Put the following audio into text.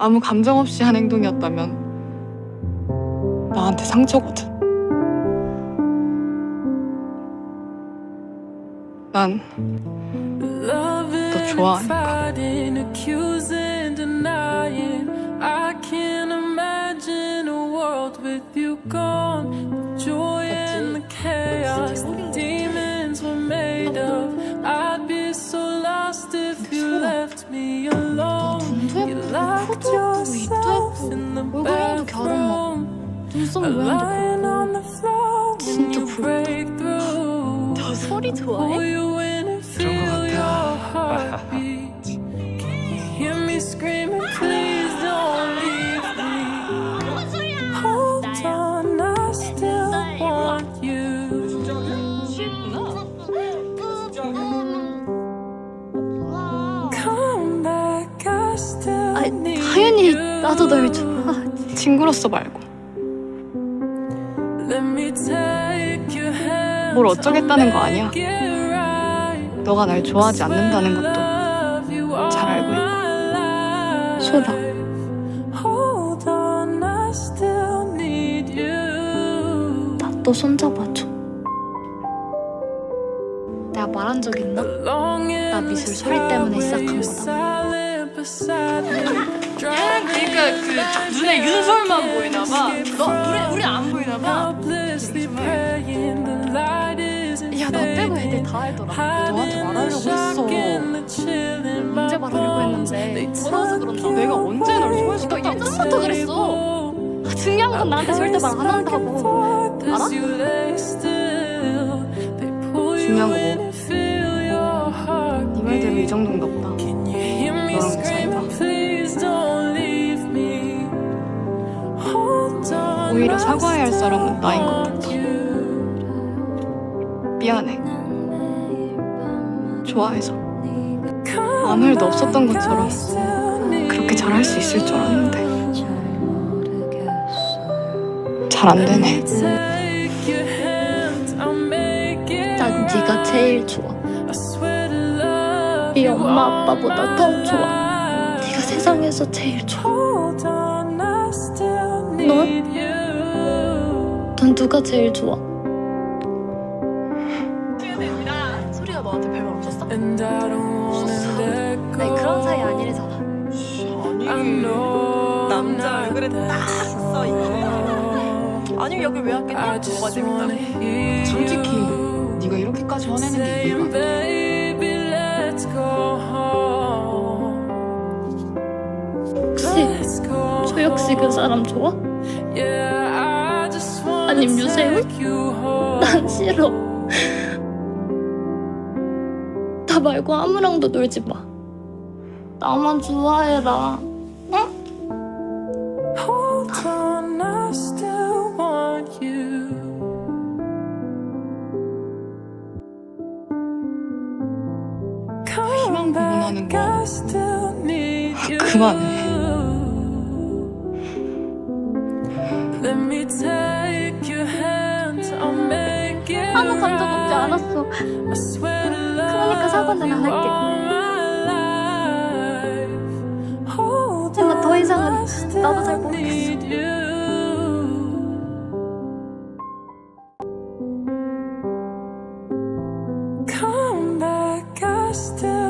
아무 감정 없이 한 행동이었다면 나한테 상처거든. 난 너 좋아하니까. With you gone. locked yourself in the bathroom. 눈썹 모양도 Lying on the floor when 진짜 you 부럽다. break through. 너 소리 Pull 좋아해? you in and feel your 당연히. 나도 널 좋아하지. 친구로서 말고. 뭘 어쩌겠다는 거 아니야. 너가 날 좋아하지 않는다는 것도 잘 알고 있고. 소라. 나 또 손잡아줘. 내가 말한 적 있나? 나 미술 소리 때문에 시작한 그러니까 그 눈에 윤설만 보이나 봐. 너 우리 우리 안 보이나 봐. 야, 너 빼고 애들 다 알더라. 너한테 말하려고 했어. 언제 말하려고 했는데 더러워서 그런다. 내가 언제 널 소개시켰다고 너 예전부터 그랬어. 아, 중요한 건 나한테 절대 말 안 한다고. 알아? 중요한 거 뭐? 네 말대로 이 정도인가 보다. 오히려 사과해야 할 사람은 나인 것 같아. 미안해. 좋아해서 아무 일도 없었던 것처럼 그렇게 잘할 수 있을 줄 알았는데 잘 안 되네. 난 네가 제일 좋아. 네 엄마 아빠보다 더 좋아. 네가 세상에서 제일 좋아. 누가 제일 좋아? 소리가 너한테 별말 없었어? 아니 그런 사이 아니래잖아. 아니 남자 얼굴에 딱써 이거. 아니 여기 왜 왔겠냐? 뭐가 재밌다고? 솔직히 네가 이렇게까지 화내는 게 이해가 안 돼. 혹시 조혁 씨그 사람 좋아? 아님 유세훈? 난 싫어. 나 말고 아무랑도 놀지 마. 나만 좋아해라. 응? 희망 고문하는 거. 그만해. Let me take 감자 먹지 않았어 그러니까 사과는 안 할게 제가 더 이상은 나도 잘 모르겠어 I still